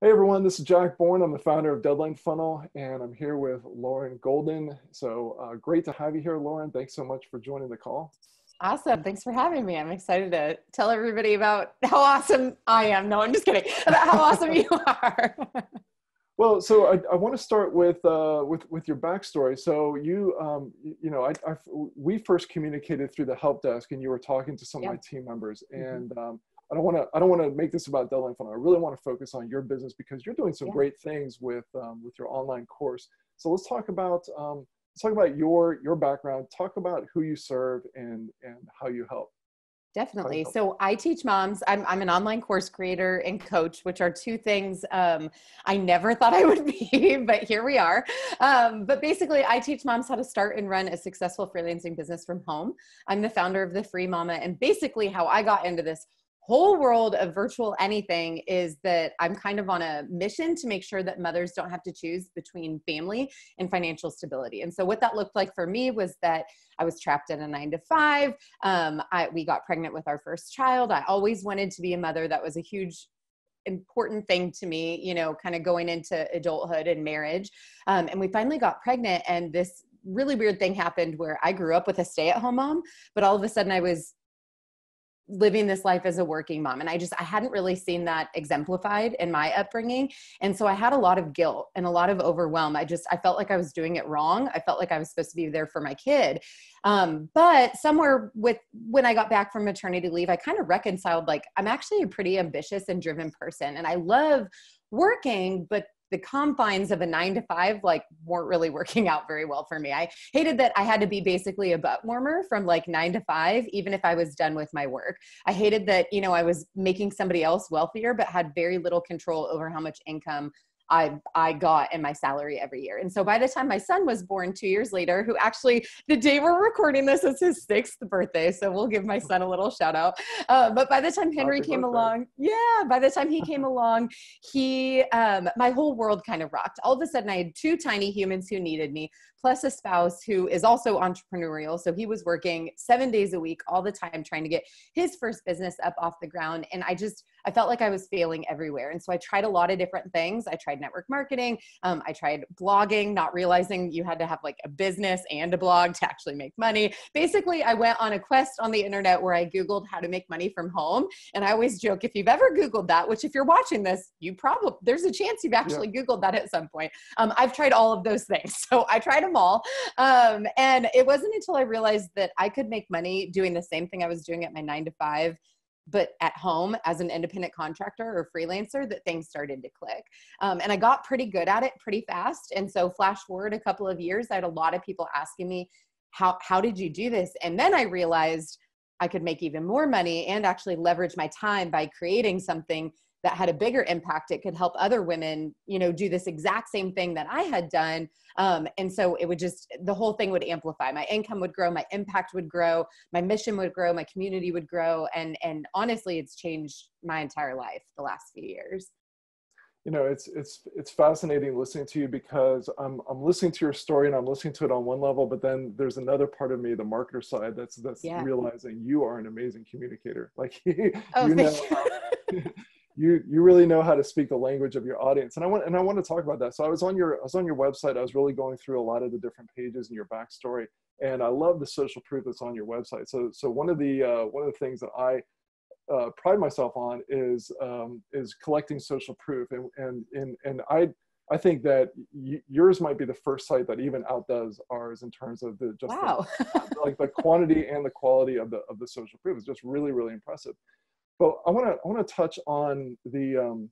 Hey everyone, this is Jack Born. I'm the founder of Deadline Funnel, and I'm here with Lauren Golden. So uh, great to have you here, Lauren. Thanks so much for joining the call. Awesome. Thanks for having me. I'm excited to tell everybody about how awesome I am. No, I'm just kidding. About how awesome you are. well, so I, I want to start with uh, with with your backstory. So you, um, you know, I, I, we first communicated through the help desk, and you were talking to some of my team members, mm-hmm. and mm-hmm. um, I don't want to I don't want to make this about Deadline Funnel. I really want to focus on your business because you're doing some yeah. great things with um, with your online course. So let's talk about um, let's talk about your your background. Talk about who you serve and and how you help. Definitely. So I teach moms. I'm, I'm an online course creator and coach, which are two things um, I never thought I would be, but here we are. Um, but basically, I teach moms how to start and run a successful freelancing business from home. I'm the founder of the Free Mama, and basically, how I got into this whole world of virtual anything is that I'm kind of on a mission to make sure that mothers don't have to choose between family and financial stability. And so, what that looked like for me was that I was trapped in a nine to five. Um, I, we got pregnant with our first child. I always wanted to be a mother. That was a huge important thing to me, you know, kind of going into adulthood and marriage. Um, and we finally got pregnant, and this really weird thing happened where I grew up with a stay at home mom, but all of a sudden I was living this life as a working mom. And i just i hadn't really seen that exemplified in my upbringing. And so i had a lot of guilt and a lot of overwhelm. I just i felt like i was doing it wrong. I felt like i was supposed to be there for my kid. Um, but somewhere with when i got back from maternity leave i kind of reconciled like i'm actually a pretty ambitious and driven person. And i love working but the confines of a nine to five like weren't really working out very well for me. I hated that I had to be basically a butt warmer from like nine to five, even if I was done with my work. I hated that, you know, I was making somebody else wealthier, but had very little control over how much income I I got in my salary every year. And so by the time my son was born 2 years later, who actually the day we're recording this is his 6th birthday, so we'll give my son a little shout out. Uh, but by the time Henry Happy came birthday. along, yeah, by the time he came along, he um, my whole world kind of rocked. All of a sudden I had two tiny humans who needed me, plus a spouse who is also entrepreneurial. So he was working 7 days a week all the time trying to get his first business up off the ground and I just I felt like I was failing everywhere. And so I tried a lot of different things. I tried network marketing. Um, I tried blogging, not realizing you had to have like a business and a blog to actually make money. Basically, I went on a quest on the internet where I Googled how to make money from home. And I always joke if you've ever Googled that, which if you're watching this, you probably, there's a chance you've actually yeah. Googled that at some point. Um, I've tried all of those things. So I tried them all. Um, and it wasn't until I realized that I could make money doing the same thing I was doing at my nine to five but at home as an independent contractor or freelancer that things started to click. Um, and i got pretty good at it pretty fast. And so flash forward a couple of years i had a lot of people asking me how how did you do this? And then i realized i could make even more money and actually leverage my time by creating something that had a bigger impact it could help other women you know do this exact same thing that i had done. Um, and so it would just the whole thing would amplify. My income would grow my impact would grow my mission would grow my community would grow. And and honestly it's changed my entire life the last few years. You know it's it's it's fascinating listening to you because i'm i'm listening to your story and i'm listening to it on one level but then there's another part of me the marketer side that's that's yeah. realizing you are an amazing communicator. Like oh, you know you you you really know how to speak the language of your audience and i want and i want to talk about that so i was on your i was on your website i was really going through a lot of the different pages in your backstory and i love the social proof that's on your website so so one of the uh, one of the things that i uh, pride myself on is um, is collecting social proof and and and, and i I think that y- yours might be the first site that even outdoes ours in terms of the just wow. the, like the quantity and the quality of the of the social proof. It's just really really impressive. But I want to I want to touch on the um,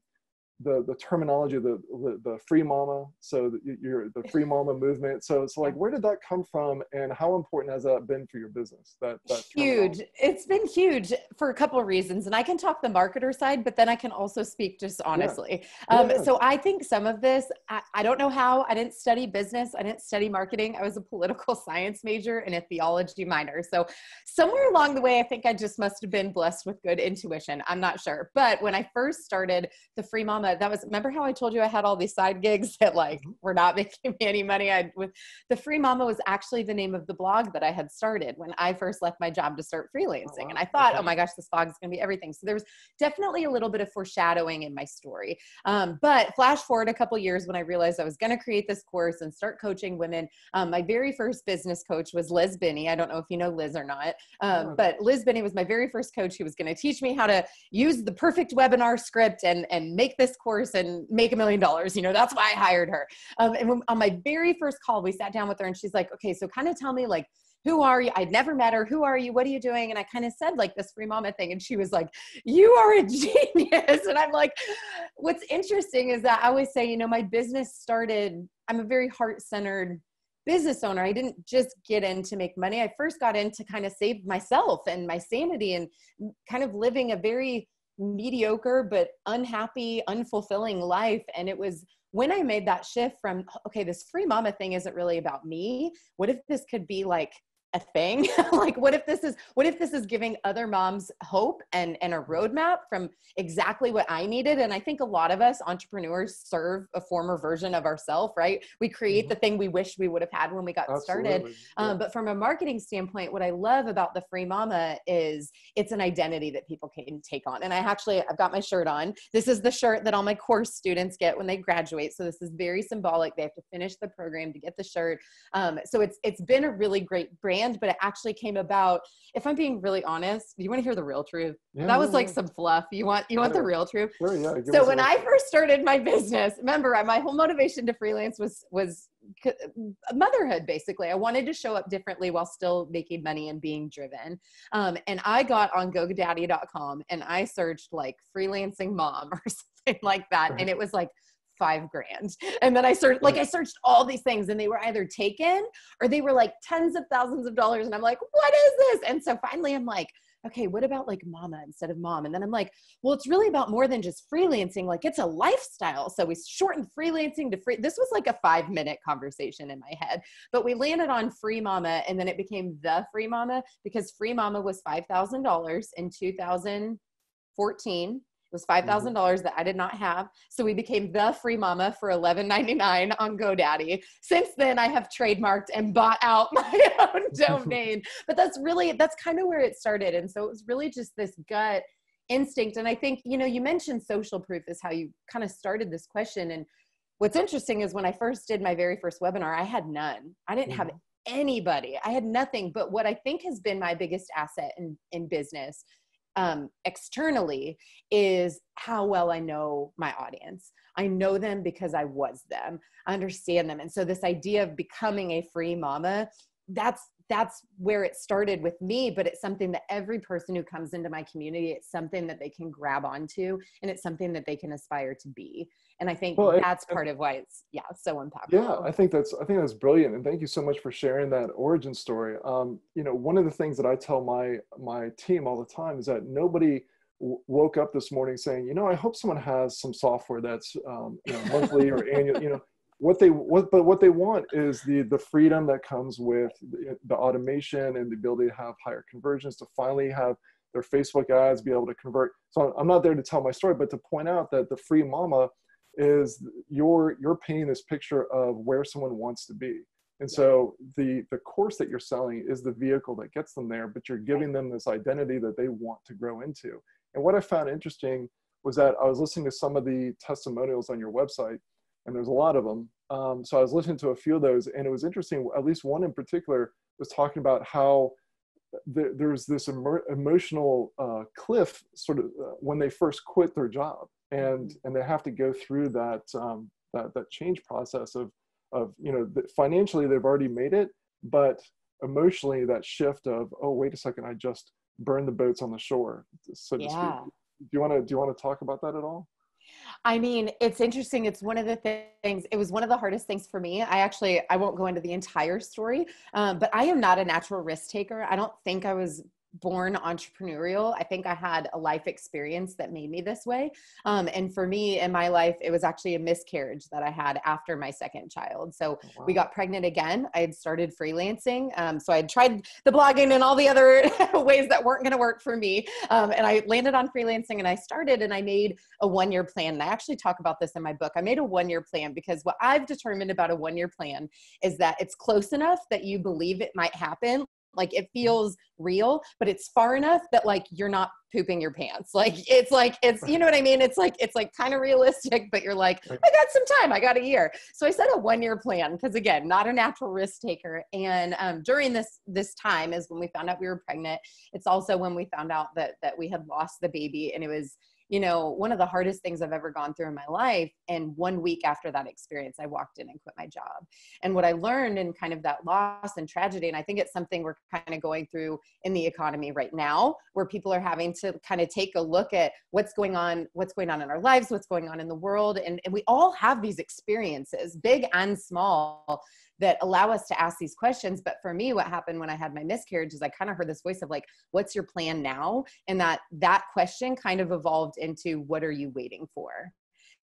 the the terminology the, the, the free mama so the, you're the free mama movement. So it's like where did that come from and how important has that been for your business that, that huge. It's been huge for a couple of reasons and i can talk the marketer side but then i can also speak just honestly. Yeah. Um, yeah. so i think some of this I, I don't know how. I didn't study business. I didn't study marketing. I was a political science major and a theology minor. So somewhere along the way i think i just must have been blessed with good intuition. I'm not sure. But when i first started the free mama uh, that was remember how I told you I had all these side gigs that like mm-hmm. were not making me any money. I with the Free Mama was actually the name of the blog that I had started when I first left my job to start freelancing, oh, wow. and I thought, okay. oh my gosh, this blog is going to be everything. So there was definitely a little bit of foreshadowing in my story. Um, but flash forward a couple years when I realized I was going to create this course and start coaching women. Um, my very first business coach was Liz Benny. I don't know if you know Liz or not, um, oh. but Liz Benny was my very first coach who was going to teach me how to use the perfect webinar script and and make this course and make a million dollars. You know, that's why I hired her. Um, and when, on my very first call, we sat down with her and she's like, okay, so kind of tell me like who are you? I'd never met her. Who are you? What are you doing? And I kind of said like this free mama thing. And she was like, you are a genius. And I'm like, what's interesting is that I always say, you know, my business started, I'm a very heart centered business owner. I didn't just get in to make money. I first got in to kind of save myself and my sanity and kind of living a very mediocre but unhappy, unfulfilling life. And it was when I made that shift from, okay, this free mama thing isn't really about me. What if this could be like a thing? Like what if this is what if this is giving other moms hope and and a roadmap from exactly what i needed? And i think a lot of us entrepreneurs serve a former version of ourselves right? We create mm-hmm. the thing we wish we would have had when we got Absolutely. started. Yeah. um, but from a marketing standpoint what i love about the free mama is it's an identity that people can take on. And i actually i've got my shirt on. This is the shirt that all my course students get when they graduate. So this is very symbolic. They have to finish the program to get the shirt. Um, so it's it's been a really great brand brand, but it actually came about. If I'm being really honest, you want to hear the real truth? Yeah, that was like some fluff. You want you want the real truth? Sure, yeah. So when I first started my business, remember my whole motivation to freelance was was motherhood basically i wanted to show up differently while still making money and being driven um, and i got on gogadaddy.com and i searched like freelancing mom or something like that right. and it was like five grand. And then I searched, like I searched all these things and they were either taken or they were like tens of thousands of dollars. And I'm like, what is this? And so finally I'm like, okay, what about like mama instead of mom? And then I'm like, well, it's really about more than just freelancing. Like it's a lifestyle. So we shortened freelancing to free. This was like a five minute conversation in my head, but we landed on free mama and then it became the free mama because free mama was $5,000 in 2014 was five thousand mm-hmm. dollars that I did not have. So we became the free mama for eleven ninety nine on GoDaddy. Since then, I have trademarked and bought out my own domain. But that's really that's kind of where it started, and so it was really just this gut instinct. And I think you know you mentioned social proof is how you kind of started this question. And what's interesting is when I first did my very first webinar, I had none. I didn't have mm-hmm. anybody. I had nothing. But what I think has been my biggest asset in in business um, externally is how well I know my audience. I know them because I was them. I understand them. And so this idea of becoming a free mama, that's that's where it started with me but it's something that every person who comes into my community it's something that they can grab onto and it's something that they can aspire to be and i think well, that's part of why it's yeah so impactful yeah i think that's i think that's brilliant and thank you so much for sharing that origin story um, you know one of the things that i tell my my team all the time is that nobody woke up this morning saying, you know, I hope someone has some software that's um, you know, monthly or annual. You know, what they what but what they want is the the freedom that comes with the, the, automation and the ability to have higher conversions to finally have their facebook ads be able to convert so i'm not there to tell my story but to point out that the free mama is you're you're painting this picture of where someone wants to be and so the the course that you're selling is the vehicle that gets them there but you're giving them this identity that they want to grow into and what i found interesting was that i was listening to some of the testimonials on your website and there's a lot of them. Um, so I was listening to a few of those, and it was interesting. At least one in particular was talking about how the, there's this emer- emotional uh, cliff sort of uh, when they first quit their job, and mm-hmm. and they have to go through that um, that that change process of of you know financially they've already made it, but emotionally that shift of oh wait a second I just burned the boats on the shore, so to yeah. speak. Do you want to do you want to talk about that at all? I mean, it's interesting. It's one of the things, it was one of the hardest things for me. I actually, I won't go into the entire story, um, but I am not a natural risk taker. I don't think I was born entrepreneurial. I think I had a life experience that made me this way. Um, and for me in my life, it was actually a miscarriage that I had after my second child. So oh, wow. we got pregnant again. I had started freelancing. Um, so I had tried the blogging and all the other ways that weren't going to work for me. Um, and I landed on freelancing and I started and I made a one year plan. And I actually talk about this in my book. I made a one year plan because what I've determined about a one year plan is that it's close enough that you believe it might happen like it feels real but it's far enough that like you're not pooping your pants. Like it's like it's you know what i mean? It's like it's like kind of realistic but you're like i got some time. I got a year. So i set a one year plan because again not a natural risk taker. And um, during this this time is when we found out we were pregnant. It's also when we found out that that we had lost the baby and it was you know, one of the hardest things I've ever gone through in my life. And one week after that experience, I walked in and quit my job. And what I learned in kind of that loss and tragedy, and I think it's something we're kind of going through in the economy right now, where people are having to kind of take a look at what's going on, what's going on in our lives, what's going on in the world. And, and we all have these experiences, big and small that allow us to ask these questions. But for me, what happened when I had my miscarriage is I kind of heard this voice of like, what's your plan now? And that that question kind of evolved into what are you waiting for?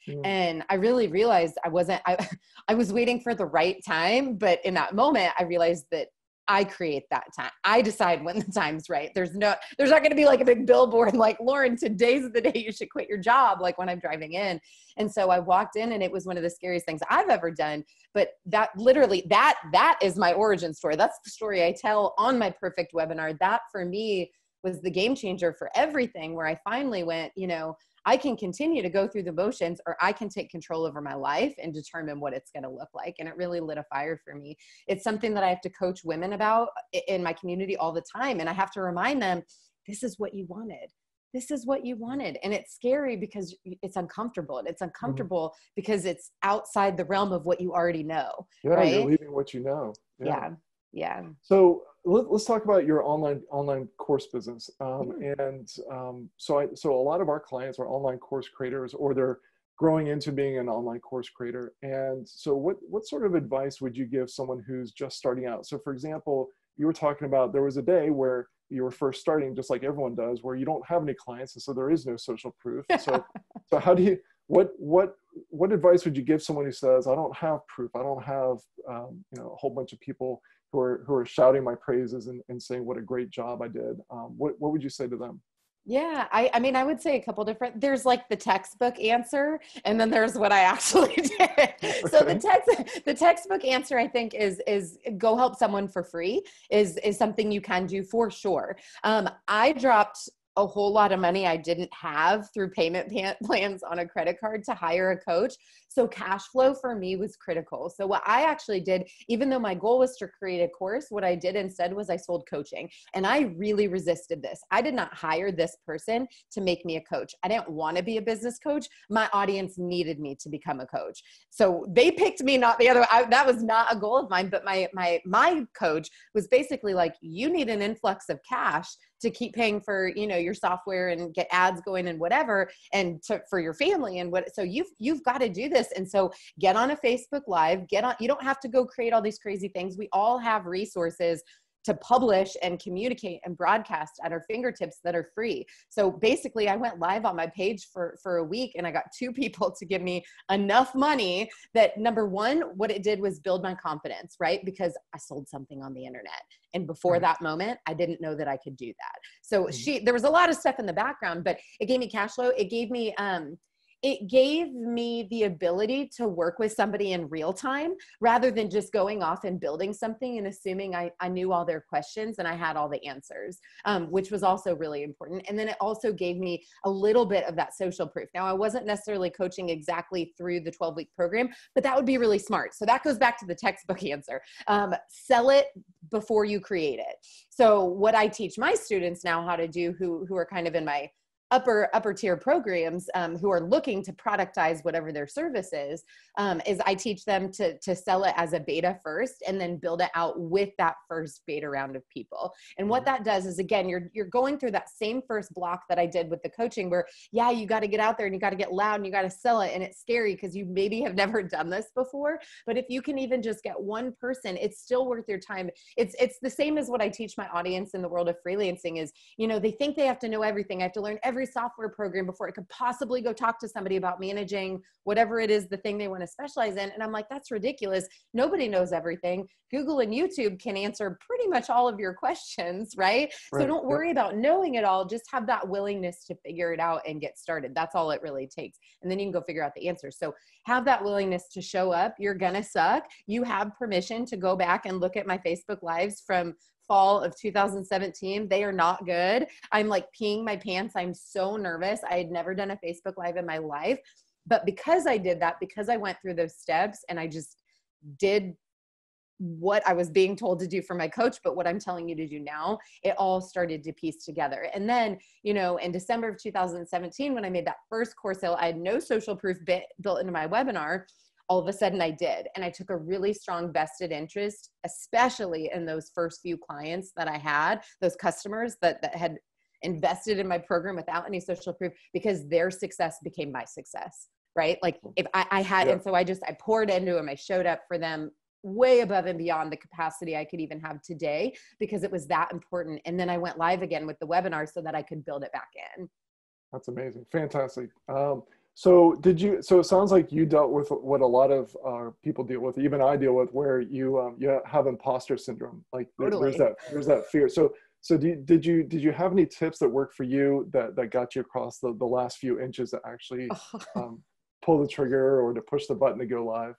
Mm. And I really realized I wasn't I I was waiting for the right time, but in that moment I realized that I create that time. I decide when the time's right. There's no, there's not going to be like a big billboard like Lauren, today's the day you should quit your job. Like when I'm driving in. And so I walked in and it was one of the scariest things I've ever done. But that literally, that, that is my origin story. That's the story I tell on my perfect webinar. That for me was the game changer for everything where I finally went, you know, I can continue to go through the motions or I can take control over my life and determine what it's going to look like. And it really lit a fire for me. It's something that I have to coach women about in my community all the time. And I have to remind them this is what you wanted. This is what you wanted. And it's scary because it's uncomfortable. And it's mm-hmm. uncomfortable mm-hmm. because it's outside the realm of what you already know. Yeah, right? you're leaving what you know. yeah. yeah yeah so let, us talk about your online online course business. Um, mm-hmm. and um, so I, so a lot of our clients are online course creators or they're growing into being an online course creator. And so what what sort of advice would you give someone who's just starting out? So for example you were talking about there was a day where you were first starting just like everyone does where you don't have any clients and so there is no social proof. So so how do you what what what advice would you give someone who says i don't have proof i don't have um, you know a whole bunch of people who are who are shouting my praises and, and saying what a great job I did. Um, what what would you say to them? Yeah, I, I mean, I would say a couple different. There's like the textbook answer, and then there's what I actually did. Okay. So the text, the textbook answer, I think, is is go help someone for free. Is is something you can do for sure. Um, I dropped a whole lot of money I didn't have through payment plans on a credit card to hire a coach. So cash flow for me was critical. So what I actually did, even though my goal was to create a course, what I did instead was I sold coaching. And I really resisted this. I did not hire this person to make me a coach. I didn't want to be a business coach. My audience needed me to become a coach. So they picked me, not the other. I, that was not a goal of mine. But my my my coach was basically like, you need an influx of cash to keep paying for you know your software and get ads going and whatever and to, for your family and what so you've you've got to do this and so get on a facebook live get on you don't have to go create all these crazy things we all have resources to publish and communicate and broadcast at our fingertips that are free. So basically I went live on my page for for a week and I got two people to give me enough money that number 1 what it did was build my confidence, right? Because I sold something on the internet. And before right. that moment, I didn't know that I could do that. So mm-hmm. she there was a lot of stuff in the background, but it gave me cash flow. It gave me um it gave me the ability to work with somebody in real time rather than just going off and building something and assuming I, I knew all their questions and I had all the answers, um, which was also really important. And then it also gave me a little bit of that social proof. Now, I wasn't necessarily coaching exactly through the 12 week program, but that would be really smart. So that goes back to the textbook answer um, sell it before you create it. So, what I teach my students now how to do who, who are kind of in my upper upper tier programs um, who are looking to productize whatever their service is um, is i teach them to to sell it as a beta first and then build it out with that first beta round of people. And what mm-hmm. that does is again you're you're going through that same first block that i did with the coaching where yeah you got to get out there and you got to get loud and you got to sell it and it's scary because you maybe have never done this before. But if you can even just get one person it's still worth your time. It's it's the same as what i teach my audience in the world of freelancing is you know they think they have to know everything. I have to learn every every software program before I could possibly go talk to somebody about managing whatever it is the thing they want to specialize in. And I'm like, that's ridiculous. Nobody knows everything. Google and YouTube can answer pretty much all of your questions, right? right. So don't worry about knowing it all. Just have that willingness to figure it out and get started. That's all it really takes. And then you can go figure out the answers. So have that willingness to show up. You're going to suck. You have permission to go back and look at my Facebook lives from fall of 2017. They are not good. I'm like peeing my pants. I'm so nervous. I had never done a Facebook Live in my life. But because I did that, because I went through those steps and I just did what I was being told to do for my coach, but what I'm telling you to do now, it all started to piece together. And then, you know, in December of 2017, when I made that first course sale, I had no social proof bit built into my webinar all of a sudden I did. And I took a really strong vested interest, especially in those first few clients that I had, those customers that, that had invested in my program without any social proof because their success became my success. Right. Like if I, I had, yeah. and so I just, I poured into them. I showed up for them way above and beyond the capacity I could even have today because it was that important. And then I went live again with the webinar so that I could build it back in. That's amazing. Fantastic. Um, so did you? So it sounds like you dealt with what a lot of uh, people deal with, even I deal with, where you um, you have imposter syndrome. Like totally. there's that there's that fear. So so do, did you did you have any tips that worked for you that that got you across the, the last few inches to actually um, pull the trigger or to push the button to go live?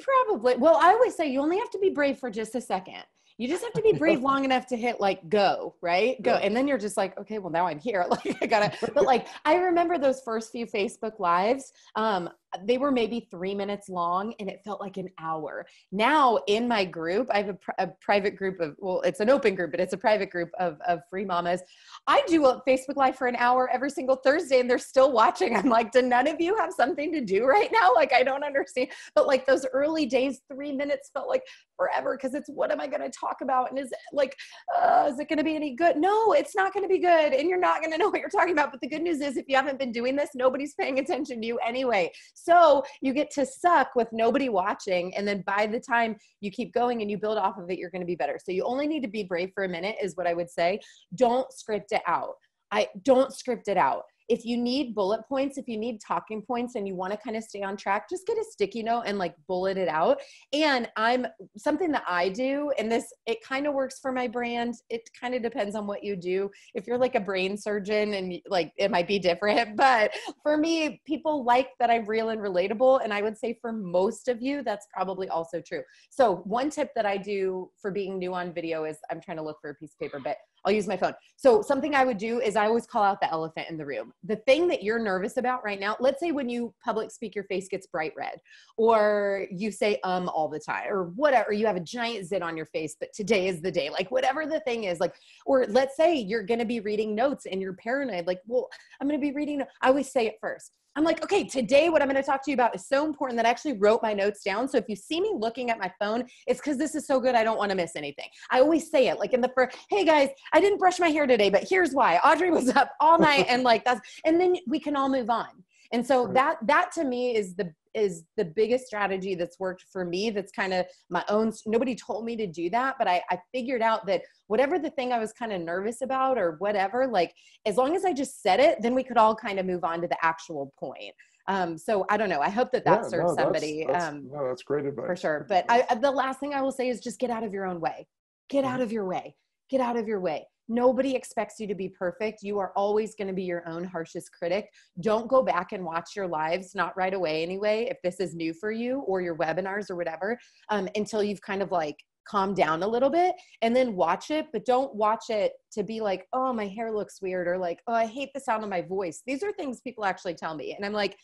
Probably. Well, I always say you only have to be brave for just a second you just have to be brave long enough to hit like go right? Go. And then you're just like okay well now i'm here. Like i gotta but like i remember those first few facebook lives um they were maybe three minutes long and it felt like an hour. Now in my group, I have a, pr- a, private group of, well, it's an open group, but it's a private group of, of free mamas. I do a Facebook live for an hour every single Thursday and they're still watching. I'm like, do none of you have something to do right now? Like, I don't understand. But like those early days, three minutes felt like forever because it's what am I going to talk about? And is it like, uh, is it going to be any good? No, it's not going to be good. And you're not going to know what you're talking about. But the good news is if you haven't been doing this, nobody's paying attention to you anyway. So you get to suck with nobody watching. And then by the time you keep going and you build off of it, you're going to be better. So you only need to be brave for a minute, is what I would say. Don't script it out. I don't script it out if you need bullet points, if you need talking points and you want to kind of stay on track, just get a sticky note and like bullet it out. And I'm something that I do, and this, it kind of works for my brand. It kind of depends on what you do. If you're like a brain surgeon and like it might be different, but for me, people like that I'm real and relatable. And I would say for most of you, that's probably also true. So, one tip that I do for being new on video is I'm trying to look for a piece of paper, but I'll use my phone. So something I would do is I always call out the elephant in the room. The thing that you're nervous about right now, let's say when you public speak, your face gets bright red, or you say um all the time, or whatever, you have a giant zit on your face, but today is the day, like whatever the thing is, like, or let's say you're gonna be reading notes and you're paranoid, like, well, I'm gonna be reading. I always say it first. I'm like, okay, today what I'm going to talk to you about is so important that I actually wrote my notes down. So if you see me looking at my phone, it's because this is so good. I don't want to miss anything. I always say it like in the first, hey guys, I didn't brush my hair today, but here's why. Audrey was up all night and like that's, and then we can all move on. And so that, that to me is the is the biggest strategy that's worked for me that's kind of my own nobody told me to do that but I, I figured out that whatever the thing i was kind of nervous about or whatever like as long as i just said it then we could all kind of move on to the actual point um, so I don't know. I hope that that yeah, serves no, somebody. That's, that's, um, no, that's great advice for sure. But I, the last thing I will say is just get out of your own way. Get out of your way. Get out of your way. Nobody expects you to be perfect. You are always going to be your own harshest critic. Don't go back and watch your lives, not right away anyway, if this is new for you or your webinars or whatever, um, until you've kind of like calmed down a little bit and then watch it, but don't watch it to be like, oh, my hair looks weird or like, oh, I hate the sound of my voice. These are things people actually tell me. And I'm like,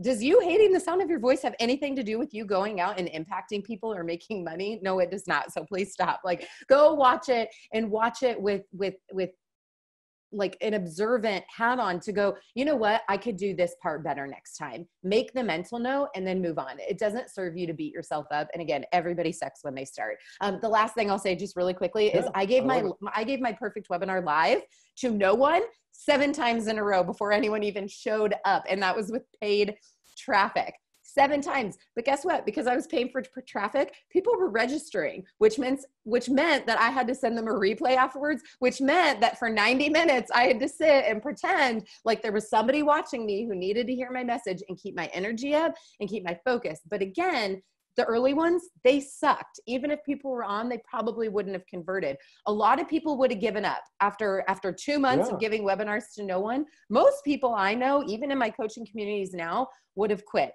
does you hating the sound of your voice have anything to do with you going out and impacting people or making money? No it does not. So please stop. Like go watch it and watch it with with with like an observant hat on to go you know what? I could do this part better next time. Make the mental note and then move on. It doesn't serve you to beat yourself up. And again everybody sucks when they start. Um, the last thing i'll say just really quickly yeah, is i gave I my i gave my perfect webinar live to no one seven times in a row before anyone even showed up. And that was with paid traffic seven times. But guess what? Because I was paying for, for traffic, people were registering, which meant which meant that I had to send them a replay afterwards, which meant that for 90 minutes I had to sit and pretend like there was somebody watching me who needed to hear my message and keep my energy up and keep my focus. But again, the early ones they sucked even if people were on they probably wouldn't have converted a lot of people would have given up after after two months yeah. of giving webinars to no one most people i know even in my coaching communities now would have quit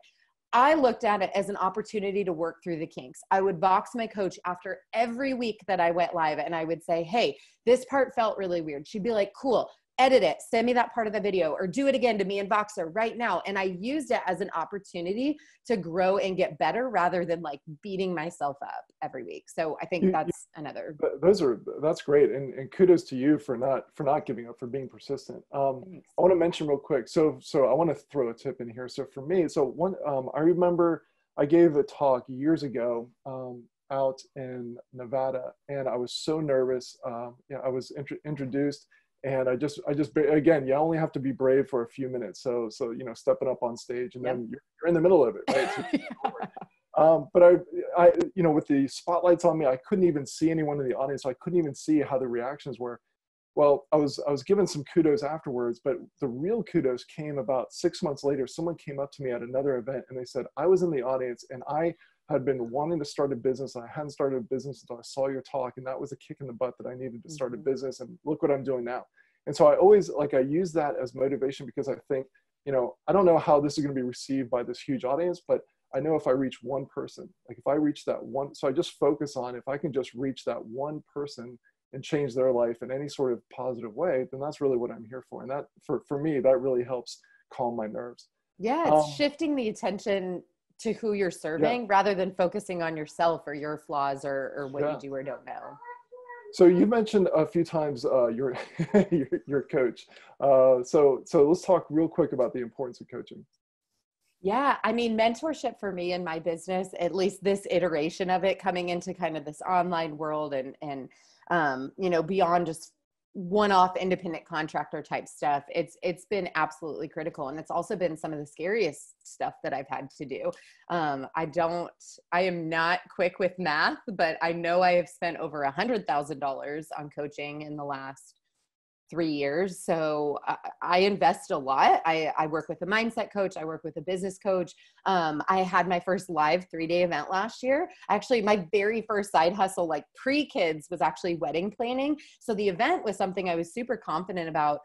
I looked at it as an opportunity to work through the kinks. I would box my coach after every week that I went live and I would say, Hey, this part felt really weird. She'd be like, Cool, edit it, send me that part of the video, or do it again to me in Voxer right now. And I used it as an opportunity to grow and get better rather than like beating myself up every week. So I think that's another. Those are that's great, and, and kudos to you for not for not giving up, for being persistent. Um, I want to mention real quick. So so I want to throw a tip in here. So for me, so one um, I remember I gave a talk years ago. Um, out in Nevada, and I was so nervous. Um, you know, I was int- introduced, and I just I just again you only have to be brave for a few minutes. So so you know stepping up on stage and yep. then you're, you're, in the middle of it right? So um, but I I you know with the spotlights on me I couldn't even see anyone in the audience. So I couldn't even see how the reactions were. Well I was I was given some kudos afterwards but the real kudos came about six months later. Someone came up to me at another event and they said I was in the audience and I had been wanting to start a business. and I hadn't started a business until I saw your talk, and that was a kick in the butt that I needed to start a mm-hmm. business. And look what I'm doing now. And so I always like I use that as motivation because I think, you know, I don't know how this is going to be received by this huge audience, but I know if I reach one person, like if I reach that one, so I just focus on if I can just reach that one person and change their life in any sort of positive way, then that's really what I'm here for. And that for for me, that really helps calm my nerves. Yeah, it's um, shifting the attention to who you're serving yeah. rather than focusing on yourself or your flaws or, or what yeah. you do or don't know. So you mentioned a few times uh, your, your, your coach. Uh, so so let's talk real quick about the importance of coaching. Yeah, I mean, mentorship for me in my business, at least this iteration of it, coming into kind of this online world and and um, you know beyond just one-off independent contractor type stuff it's it's been absolutely critical and it's also been some of the scariest stuff that i've had to do. Um, i don't i am not quick with math but i know i have spent over a hundred thousand dollars on coaching in the last three years. So I, I invest a lot. I, I, work with a mindset coach. I work with a business coach. Um, I had my first live three day event last year. Actually, my very first side hustle, like pre kids, was actually wedding planning. So the event was something I was super confident about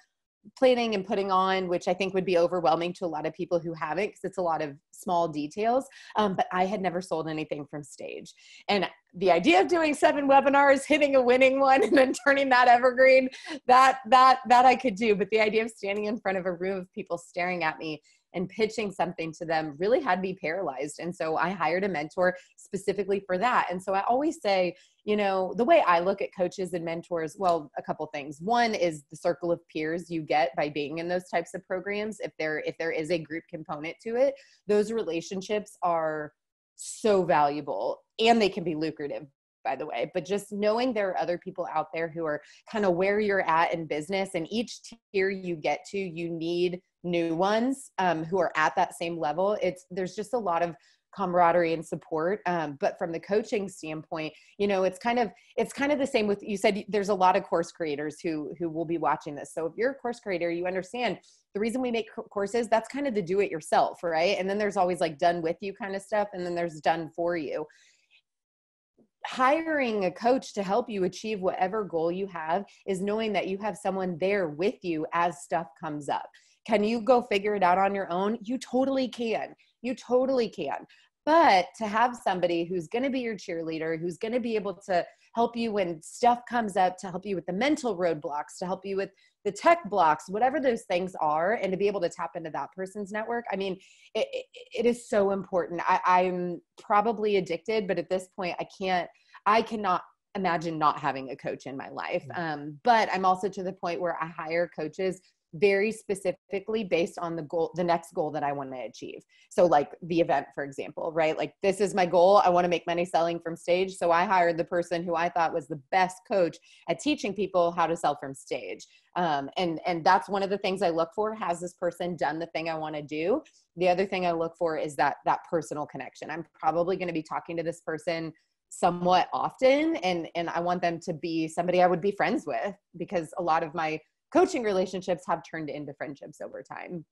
planning and putting on, which I think would be overwhelming to a lot of people who haven't, because it's a lot of small details. Um, but I had never sold anything from stage. And the idea of doing seven webinars, hitting a winning one, and then turning that evergreen, that that that I could do. But the idea of standing in front of a room of people staring at me and pitching something to them really had me paralyzed. And so I hired a mentor specifically for that. And so I always say, you know, the way I look at coaches and mentors, well, a couple things. One is the circle of peers you get by being in those types of programs. If there if there is a group component to it, those relationships are so valuable and they can be lucrative by the way, but just knowing there are other people out there who are kind of where you're at in business and each tier you get to, you need new ones um, who are at that same level it's there's just a lot of camaraderie and support um, but from the coaching standpoint you know it's kind of it's kind of the same with you said there's a lot of course creators who who will be watching this so if you're a course creator you understand the reason we make courses that's kind of the do it yourself right and then there's always like done with you kind of stuff and then there's done for you hiring a coach to help you achieve whatever goal you have is knowing that you have someone there with you as stuff comes up can you go figure it out on your own? You totally can. You totally can. But to have somebody who's going to be your cheerleader, who's going to be able to help you when stuff comes up, to help you with the mental roadblocks, to help you with the tech blocks, whatever those things are, and to be able to tap into that person's network. I mean, it, it, it is so important. I, I'm probably addicted, but at this point, I can't, I cannot imagine not having a coach in my life. Mm. Um, but I'm also to the point where I hire coaches very specifically based on the goal the next goal that i want to achieve. So like the event for example right? Like this is my goal i want to make money selling from stage. So i hired the person who i thought was the best coach at teaching people how to sell from stage. Um, and and that's one of the things i look for. Has this person done the thing i want to do? The other thing i look for is that that personal connection. I'm probably going to be talking to this person somewhat often and and i want them to be somebody i would be friends with because a lot of my coaching relationships have turned into friendships over time.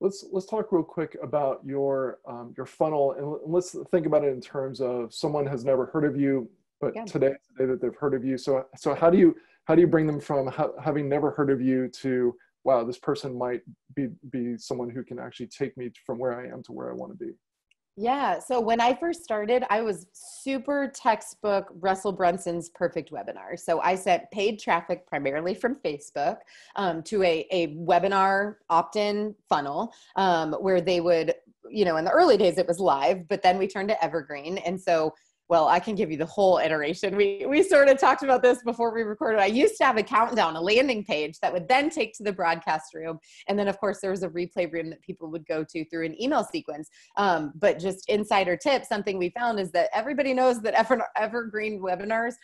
Let's let's talk real quick about your um, your funnel and let's think about it in terms of someone has never heard of you but yeah. today today that they've heard of you. So so how do you how do you bring them from ha- having never heard of you to wow this person might be be someone who can actually take me from where i am to where i want to be yeah. So when I first started, I was super textbook Russell Brunson's perfect webinar. So I sent paid traffic primarily from Facebook um, to a, a webinar opt in funnel um, where they would, you know, in the early days it was live, but then we turned to evergreen. And so well i can give you the whole iteration. We we sort of talked about this before we recorded. I used to have a countdown a landing page that would then take to the broadcast room. And then of course there was a replay room that people would go to through an email sequence. Um, but just insider tip something we found is that everybody knows that ever, evergreen webinars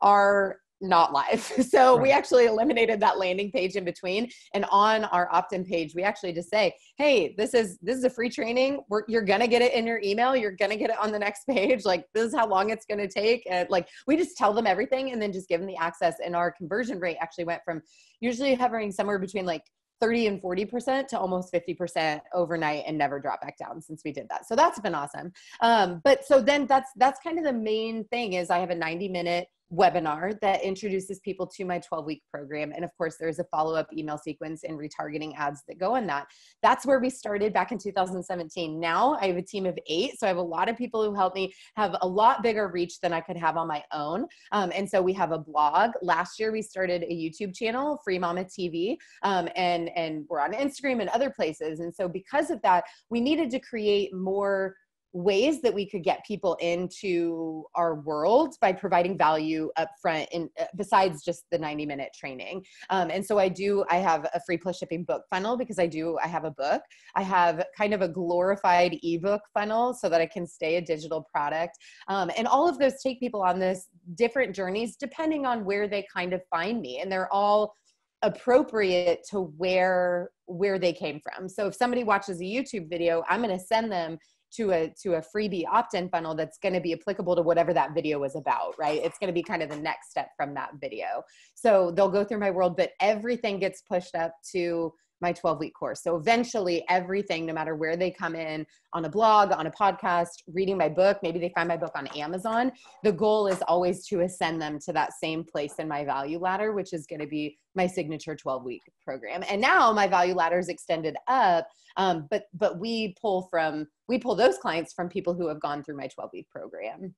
are not live. So right. we actually eliminated that landing page in between. And on our opt-in page, we actually just say, "Hey, this is this is a free training. We're, you're gonna get it in your email. You're gonna get it on the next page. Like this is how long it's gonna take." And like we just tell them everything, and then just give them the access. And our conversion rate actually went from usually hovering somewhere between like 30 and 40% to almost 50% overnight and never drop back down since we did that. So that's been awesome. Um, but so then that's that's kind of the main thing is I have a 90 minute webinar that introduces people to my 12 week program. And of course, there's a follow up email sequence and retargeting ads that go in that. That's where we started back in 2017. Now I have a team of eight. So I have a lot of people who help me have a lot bigger reach than I could have on my own. Um, and so we have a blog. Last year, we started a YouTube channel, Free Mama TV, um, and, and we're on Instagram and other places. And so because of that, we needed to create more ways that we could get people into our world by providing value up front in uh, besides just the 90 minute training. Um, and so i do i have a free plus shipping book funnel because i do i have a book. I have kind of a glorified ebook funnel so that i can stay a digital product. Um, and all of those take people on this different journeys depending on where they kind of find me and they're all appropriate to where where they came from. So if somebody watches a youtube video i'm going to send them to a to a freebie opt-in funnel that's going to be applicable to whatever that video was about right? It's going to be kind of the next step from that video. So they'll go through my world but everything gets pushed up to my 12 week course. So eventually, everything, no matter where they come in on a blog, on a podcast, reading my book, maybe they find my book on Amazon, the goal is always to ascend them to that same place in my value ladder, which is going to be my signature 12 week program. And now my value ladder is extended up, um, but but we pull from we pull those clients from people who have gone through my 12 week program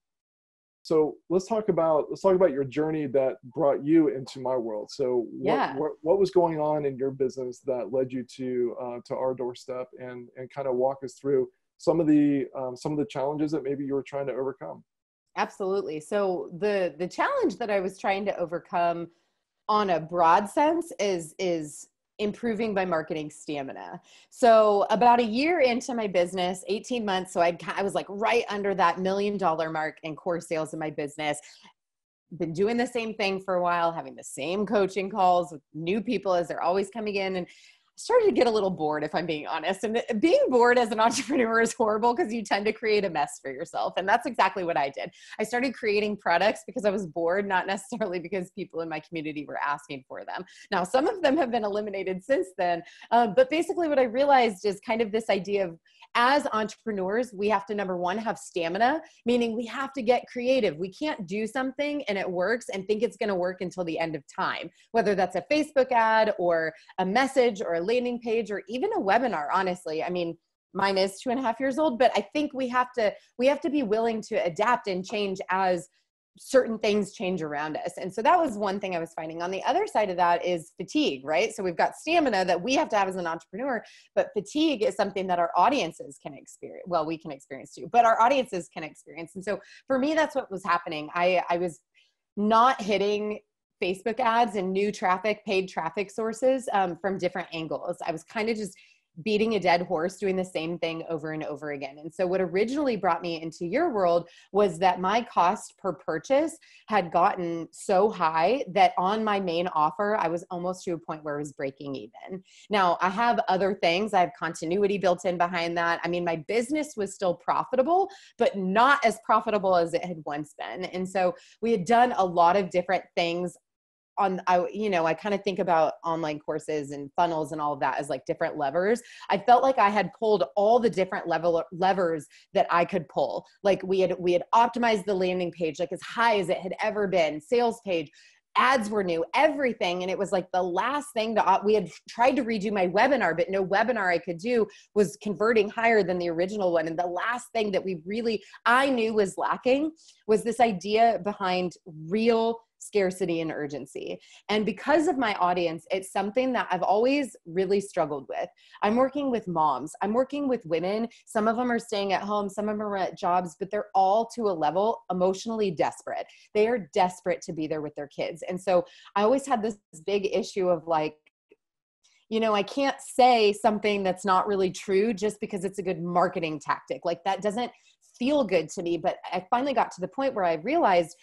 so let's talk about let's talk about your journey that brought you into my world. So what, yeah. what, what was going on in your business that led you to uh, to our doorstep and and kind of walk us through some of the um, some of the challenges that maybe you were trying to overcome? Absolutely. So the the challenge that i was trying to overcome on a broad sense is is improving my marketing stamina. So about a year into my business, 18 months, so I I was like right under that million dollar mark in core sales in my business. Been doing the same thing for a while, having the same coaching calls with new people as they're always coming in and started to get a little bored if i'm being honest. And being bored as an entrepreneur is horrible because you tend to create a mess for yourself. And that's exactly what i did. I started creating products because i was bored not necessarily because people in my community were asking for them. Now some of them have been eliminated since then um, but basically what i realized is kind of this idea of as entrepreneurs, we have to number one have stamina, meaning we have to get creative. We can't do something and it works and think it's going to work until the end of time, whether that's a Facebook ad or a message or a landing page or even a webinar. Honestly, I mean, mine is two and a half years old, but I think we have to we have to be willing to adapt and change as certain things change around us. And so that was one thing I was finding. On the other side of that is fatigue, right? So we've got stamina that we have to have as an entrepreneur, but fatigue is something that our audiences can experience. Well, we can experience too, but our audiences can experience. And so for me, that's what was happening. I, I was not hitting Facebook ads and new traffic, paid traffic sources um, from different angles. I was kind of just beating a dead horse doing the same thing over and over again. And so, what originally brought me into your world was that my cost per purchase had gotten so high that on my main offer, I was almost to a point where I was breaking even. Now, I have other things, I have continuity built in behind that. I mean, my business was still profitable, but not as profitable as it had once been. And so, we had done a lot of different things on i you know i kind of think about online courses and funnels and all of that as like different levers. I felt like i had pulled all the different level levers that i could pull. Like we had we had optimized the landing page like as high as it had ever been sales page ads were new everything and it was like the last thing to uh, we had tried to redo my webinar but no webinar i could do was converting higher than the original one and the last thing that we really i knew was lacking was this idea behind real scarcity and urgency. And because of my audience, it's something that I've always really struggled with. I'm working with moms, I'm working with women. Some of them are staying at home, some of them are at jobs, but they're all to a level emotionally desperate. They are desperate to be there with their kids. And so I always had this big issue of like, you know, I can't say something that's not really true just because it's a good marketing tactic. Like that doesn't feel good to me. But I finally got to the point where I realized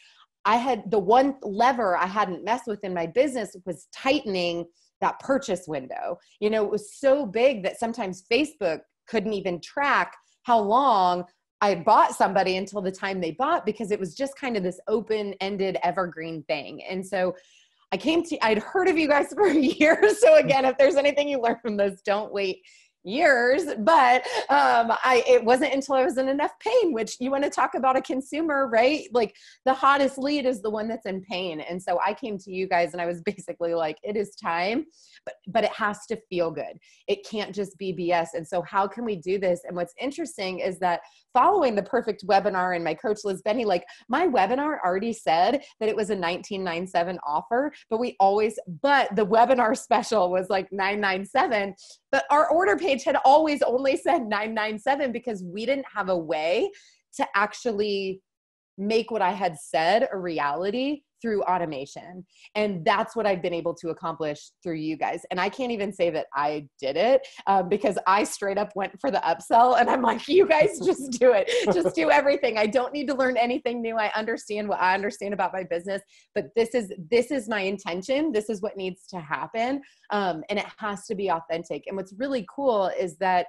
I had the one lever I hadn't messed with in my business was tightening that purchase window. You know, it was so big that sometimes Facebook couldn't even track how long I bought somebody until the time they bought because it was just kind of this open ended evergreen thing. And so I came to, I'd heard of you guys for a years. So again, if there's anything you learn from this, don't wait years but um i it wasn't until i was in enough pain which you want to talk about a consumer right? Like the hottest lead is the one that's in pain. And so i came to you guys and i was basically like it is time but but it has to feel good. It can't just be bs and so how can we do this? And what's interesting is that following the perfect webinar and my coach liz benny like my webinar already said that it was a 1997 offer but we always but the webinar special was like 997 but our order page had always only said 997 because we didn't have a way to actually make what I had said a reality through automation. And that's what I've been able to accomplish through you guys. And I can't even say that I did it um, because I straight up went for the upsell and I'm like, you guys just do it. just do everything. I don't need to learn anything new. I understand what I understand about my business, but this is, this is my intention. This is what needs to happen. Um, and it has to be authentic. And what's really cool is that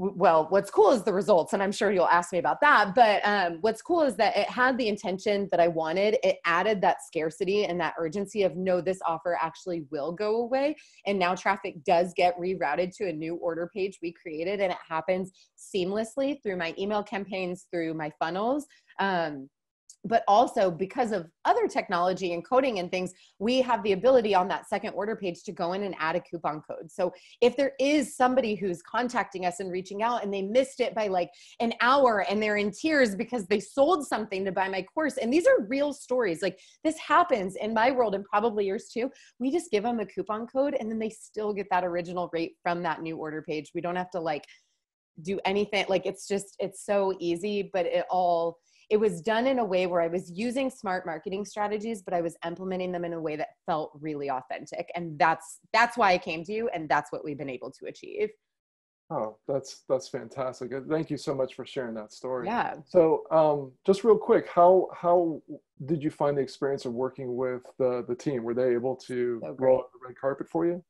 well what's cool is the results and i'm sure you'll ask me about that but um, what's cool is that it had the intention that i wanted. It added that scarcity and that urgency of no this offer actually will go away and now traffic does get rerouted to a new order page we created and it happens seamlessly through my email campaigns through my funnels um, but also because of other technology and coding and things, we have the ability on that second order page to go in and add a coupon code. So if there is somebody who's contacting us and reaching out and they missed it by like an hour and they're in tears because they sold something to buy my course, and these are real stories, like this happens in my world and probably yours too. We just give them a coupon code and then they still get that original rate from that new order page. We don't have to like do anything like it's just it's so easy but it all it was done in a way where I was using smart marketing strategies, but I was implementing them in a way that felt really authentic. And that's that's why I came to you and that's what we've been able to achieve. Oh, that's that's fantastic. Thank you so much for sharing that story. Yeah. So, um, just real quick, how how did you find the experience of working with the the team? Were they able to so roll out the red carpet for you?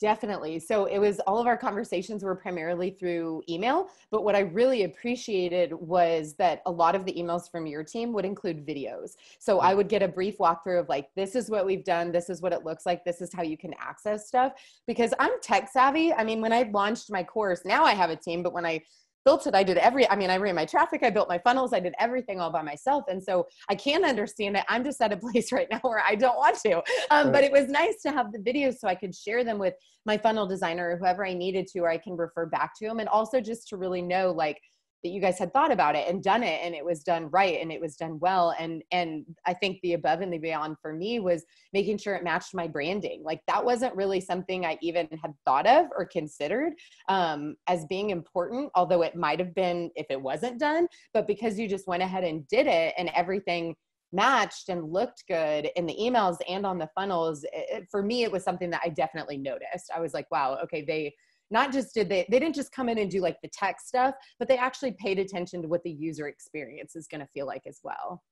Definitely. So it was all of our conversations were primarily through email. But what I really appreciated was that a lot of the emails from your team would include videos. So I mm. would get a brief walkthrough of like, this is what we've done, this is what it looks like, this is how you can access stuff. Because I'm tech savvy. I mean, when I launched my course, now I have a team, but when I built it. I did every, I mean, I ran my traffic, I built my funnels, I did everything all by myself. And so I can understand it. I'm just at a place right now where I don't want to. Um, right. But it was nice to have the videos so I could share them with my funnel designer or whoever I needed to, or I can refer back to them. And also just to really know, like, that you guys had thought about it and done it and it was done right and it was done well and and i think the above and the beyond for me was making sure it matched my branding. Like that wasn't really something i even had thought of or considered um, as being important although it might have been if it wasn't done but because you just went ahead and did it and everything matched and looked good in the emails and on the funnels it, for me it was something that i definitely noticed. I was like wow okay they not just did they they didn't just come in and do like the tech stuff but they actually paid attention to what the user experience is going to feel like as well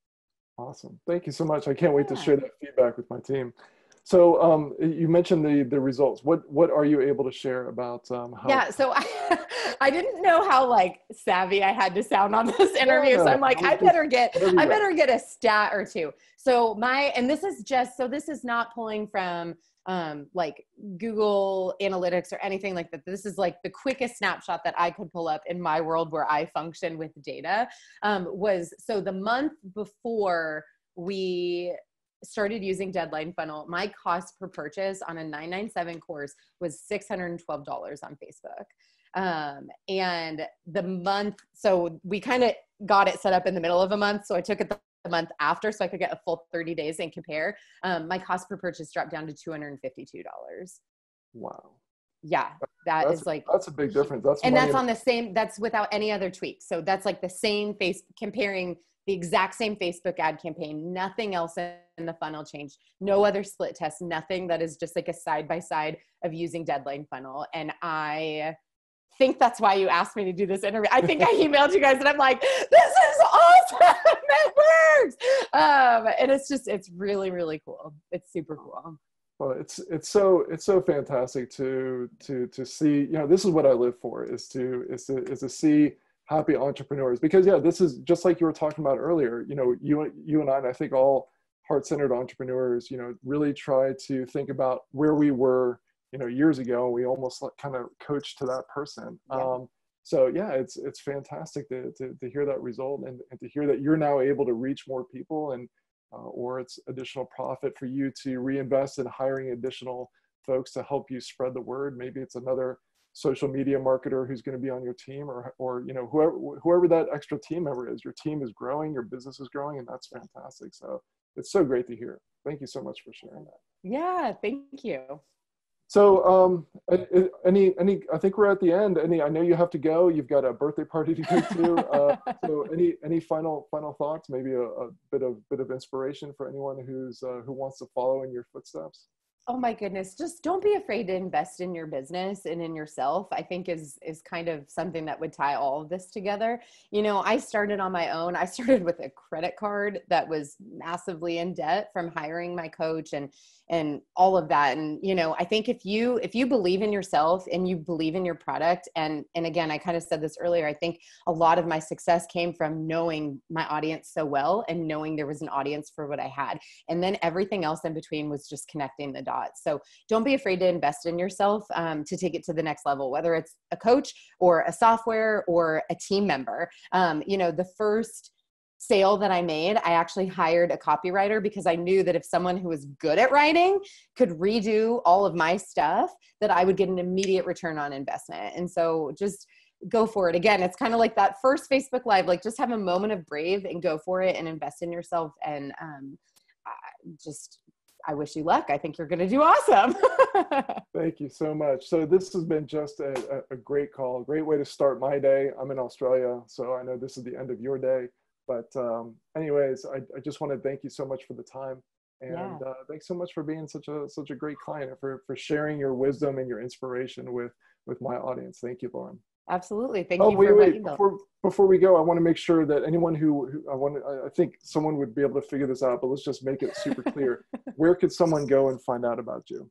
awesome thank you so much i can't wait yeah. to share that feedback with my team so um, you mentioned the the results. What what are you able to share about? Um, how- yeah, so I, I didn't know how like savvy I had to sound on this interview, yeah, so I'm like, I better get I better get a stat or two. So my and this is just so this is not pulling from um, like Google Analytics or anything like that. This is like the quickest snapshot that I could pull up in my world where I function with data. Um, was so the month before we started using Deadline Funnel, my cost per purchase on a 997 course was $612 on Facebook. Um, and the month, so we kind of got it set up in the middle of a month. So I took it the month after so I could get a full 30 days and compare. Um, my cost per purchase dropped down to $252. Wow. Yeah, that that's, is like that's a big difference. That's and that's on the same. That's without any other tweaks. So that's like the same face comparing the exact same Facebook ad campaign, nothing else in the funnel changed, no other split test, nothing that is just like a side by side of using Deadline Funnel. And I think that's why you asked me to do this interview. I think I emailed you guys and I'm like, this is awesome. it works. Um, and it's just, it's really, really cool. It's super cool. Well, it's it's so it's so fantastic to to to see. You know, this is what I live for is to is to is to see happy entrepreneurs because yeah this is just like you were talking about earlier you know you you and i and i think all heart-centered entrepreneurs you know really try to think about where we were you know years ago we almost like kind of coached to that person. Yeah. um, so yeah it's it's fantastic to, to, to hear that result and, and to hear that you're now able to reach more people and uh, or it's additional profit for you to reinvest in hiring additional folks to help you spread the word. Maybe it's another social media marketer who's going to be on your team or, or you know whoever whoever that extra team member is. Your team is growing your business is growing and that's fantastic. So it's so great to hear. Thank you so much for sharing that. Yeah thank you so um any any i think we're at the end any i know you have to go you've got a birthday party to go to uh, so any any final final thoughts maybe a, a, bit of bit of inspiration for anyone who's uh, who wants to follow in your footsteps Oh my goodness, just don't be afraid to invest in your business and in yourself. I think is is kind of something that would tie all of this together. You know, I started on my own. I started with a credit card that was massively in debt from hiring my coach and and all of that. And you know i think if you if you believe in yourself and you believe in your product and and again i kind of said this earlier i think a lot of my success came from knowing my audience so well and knowing there was an audience for what i had. And then everything else in between was just connecting the dots. So don't be afraid to invest in yourself um, to take it to the next level whether it's a coach or a software or a team member. Um, you know the first sale that I made, I actually hired a copywriter because I knew that if someone who was good at writing could redo all of my stuff, that I would get an immediate return on investment. And so just go for it. Again, it's kind of like that first Facebook Live, like just have a moment of brave and go for it and invest in yourself. And um, just, I wish you luck. I think you're going to do awesome. Thank you so much. So this has been just a, a great call, a great way to start my day. I'm in Australia, so I know this is the end of your day. But um, anyways, I, I just want to thank you so much for the time. And yeah. uh, thanks so much for being such a such a great client and for, for sharing your wisdom and your inspiration with with my audience. Thank you, Lauren. Absolutely. Thank oh, you. wait, wait. Before, before we go, I want to make sure that anyone who, who I want, I think someone would be able to figure this out, but let's just make it super clear. Where could someone go and find out about you?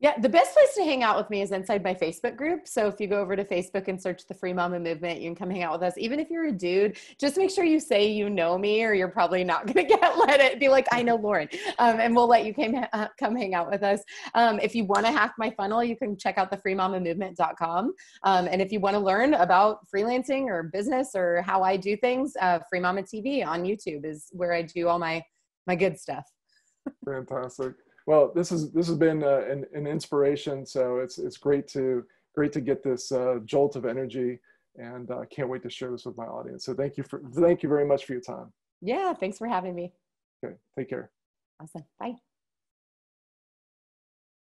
Yeah, the best place to hang out with me is inside my Facebook group. So if you go over to Facebook and search the Free Mama Movement, you can come hang out with us. Even if you're a dude, just make sure you say you know me, or you're probably not going to get let it be like I know Lauren, um, and we'll let you came, uh, come hang out with us. Um, if you want to hack my funnel, you can check out the freemamamovement.com. Um, and if you want to learn about freelancing or business or how I do things, uh, Free Mama TV on YouTube is where I do all my my good stuff. Fantastic. Well, this is this has been uh, an, an inspiration. So it's it's great to great to get this uh, jolt of energy, and I uh, can't wait to share this with my audience. So thank you for thank you very much for your time. Yeah, thanks for having me. Okay, take care. Awesome. Bye.